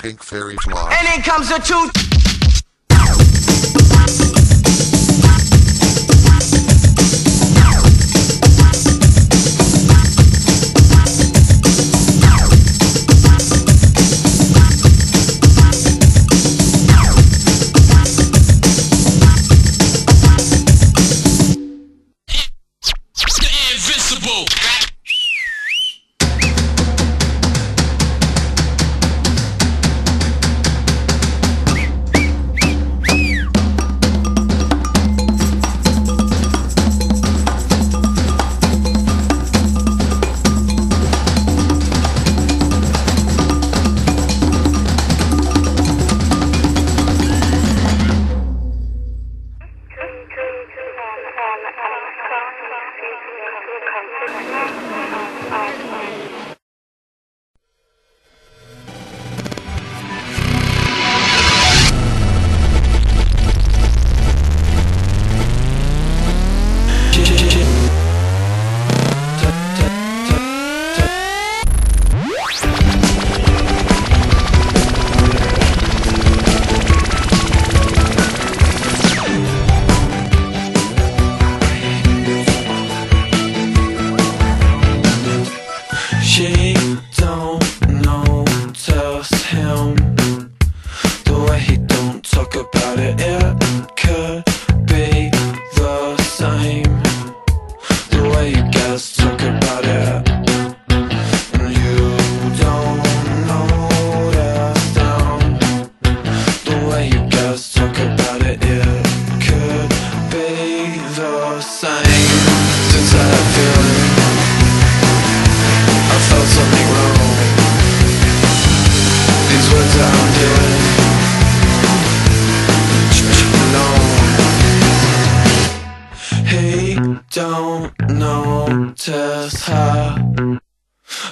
Pink Fairy Floss. And it comes a two.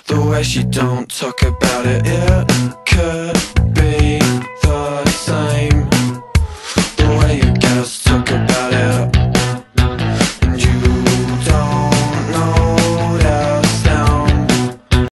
The way she don't talk about it, it could be the